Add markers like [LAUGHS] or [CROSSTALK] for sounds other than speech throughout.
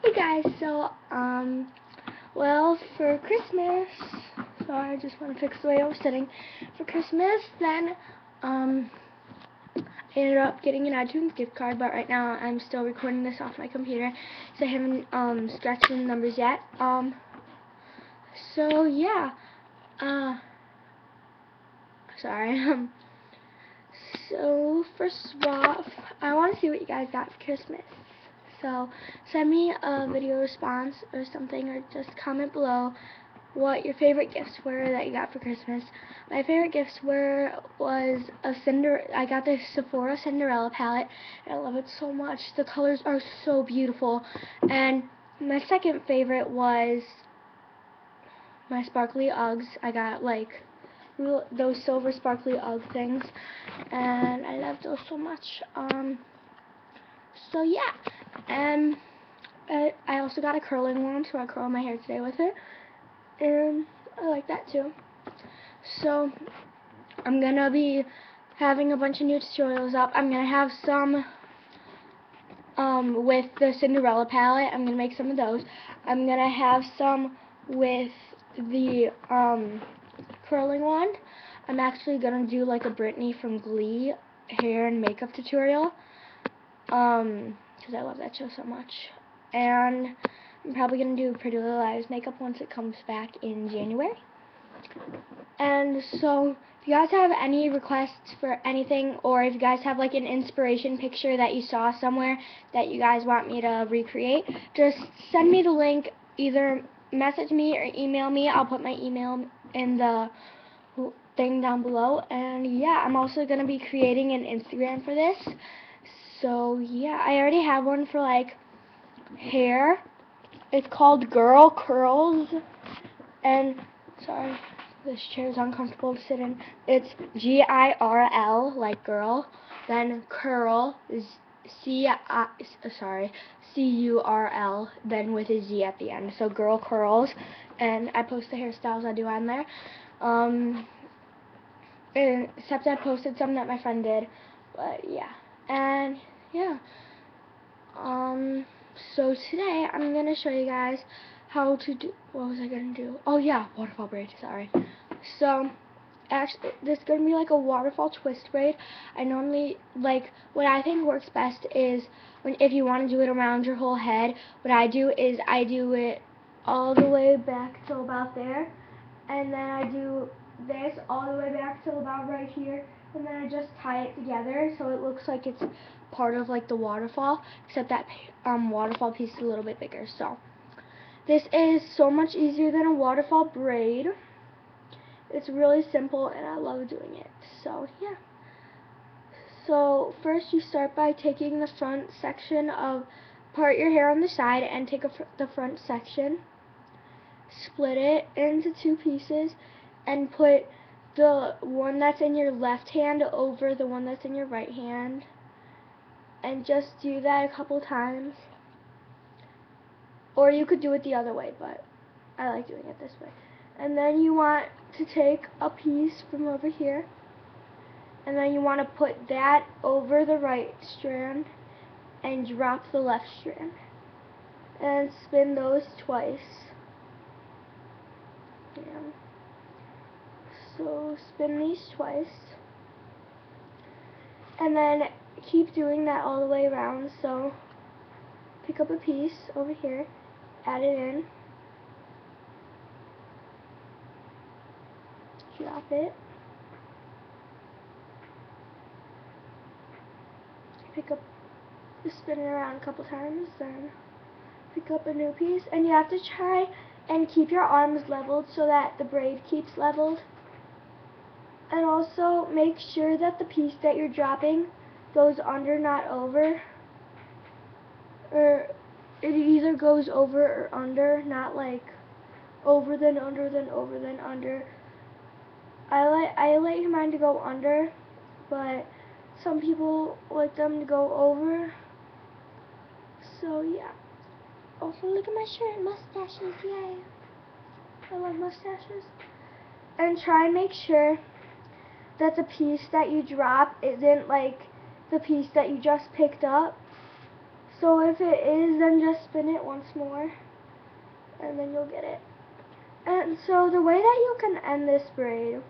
Hey guys, so, um, well, for Christmas, so I just want to fix the way I was sitting. For Christmas, then, um, I ended up getting an iTunes gift card, but right now I'm still recording this off my computer, so I haven't, um, stretched the numbers yet. Um, so, yeah, uh, sorry, [LAUGHS] um, so, first of all, I want to see what you guys got for Christmas. So send me a video response or something or just comment below what your favorite gifts were that you got for Christmas. My favorite gifts were was a Cinder I got the Sephora Cinderella palette and I love it so much. The colors are so beautiful. And my second favorite was my sparkly Uggs. I got like real, those silver sparkly Ugg things and I love those so much. Um so yeah, and I, I also got a curling wand, so I curl my hair today with it, and I like that too. So I'm gonna be having a bunch of new tutorials up. I'm gonna have some um, with the Cinderella palette. I'm gonna make some of those. I'm gonna have some with the um, curling wand. I'm actually gonna do like a Brittany from Glee hair and makeup tutorial um, because I love that show so much. And I'm probably going to do Pretty Little Liars makeup once it comes back in January. And so, if you guys have any requests for anything, or if you guys have like an inspiration picture that you saw somewhere that you guys want me to recreate, just send me the link, either message me or email me. I'll put my email in the thing down below. And yeah, I'm also going to be creating an Instagram for this. So yeah, I already have one for like hair. It's called Girl Curls. And sorry, this chair is uncomfortable to sit in. It's G I R L like girl. Then curl is C I sorry C U R L. Then with a Z at the end. So girl curls. And I post the hairstyles I do on there. Um, except I posted some that my friend did. But yeah and yeah. Um so today I'm gonna show you guys how to do what was I gonna do? Oh yeah waterfall braid sorry. So actually this is gonna be like a waterfall twist braid I normally like what I think works best is when if you want to do it around your whole head what I do is I do it all the way back till about there. And then I do this all the way back till about right here and then I just tie it together so it looks like it's part of like the waterfall except that um, waterfall piece is a little bit bigger so. This is so much easier than a waterfall braid. It's really simple and I love doing it so yeah. So first you start by taking the front section of part your hair on the side and take fr the front section split it into two pieces and put the one that's in your left hand over the one that's in your right hand. And just do that a couple times. Or you could do it the other way but I like doing it this way. And then you want to take a piece from over here. And then you want to put that over the right strand and drop the left strand. And spin those twice So spin these twice. And then keep doing that all the way around. So pick up a piece over here, add it in, drop it, pick up, spin it around a couple times, then pick up a new piece. And you have to try and keep your arms leveled so that the braid keeps leveled and also make sure that the piece that you're dropping goes under not over. Or it either goes over or under not like over then under then over then under. I like I like mine to go under but some people like them to go over. So yeah. Also look at my shirt mustaches. Yay. I love mustaches. And try and make sure that the piece that you drop isn't like the piece that you just picked up. So if it is, then just spin it once more, and then you'll get it. And so the way that you can end this braid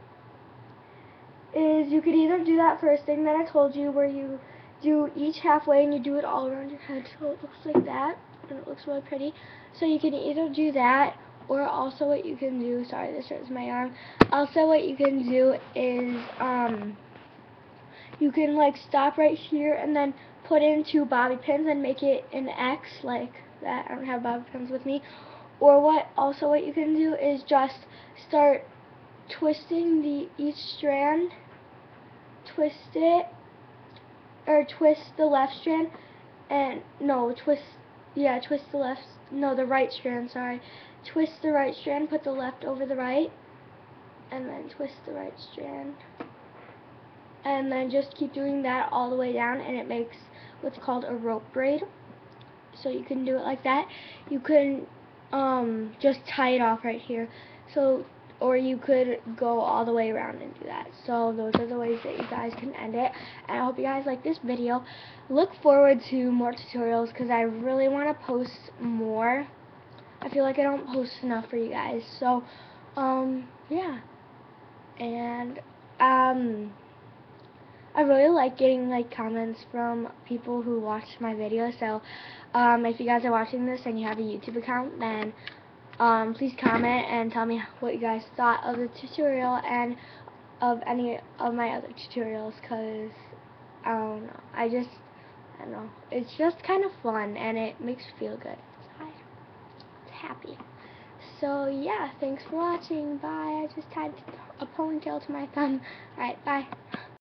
is you could either do that first thing that I told you where you do each halfway and you do it all around your head so it looks like that and it looks really pretty. So you can either do that or also what you can do, sorry this hurts my arm, also what you can do is um, you can like stop right here and then put in two bobby pins and make it an X like that. I don't have bobby pins with me. Or what also what you can do is just start twisting the each strand, twist it, or twist the left strand, and no, twist, yeah, twist the left, no, the right strand, sorry. Twist the right strand, put the left over the right, and then twist the right strand. And then just keep doing that all the way down, and it makes what's called a rope braid. So you can do it like that. You can um, just tie it off right here. So or you could go all the way around and do that. So those are the ways that you guys can end it. And I hope you guys like this video. Look forward to more tutorials because I really want to post more. I feel like I don't post enough for you guys. So, um, yeah. And, um, I really like getting, like, comments from people who watch my videos. So, um, if you guys are watching this and you have a YouTube account, then um, please comment and tell me what you guys thought of the tutorial and of any of my other tutorials because I don't know I just I don't know it's just kind of fun and it makes me feel good happy. So yeah thanks for watching. Bye. I just tied a ponytail to my thumb. Alright bye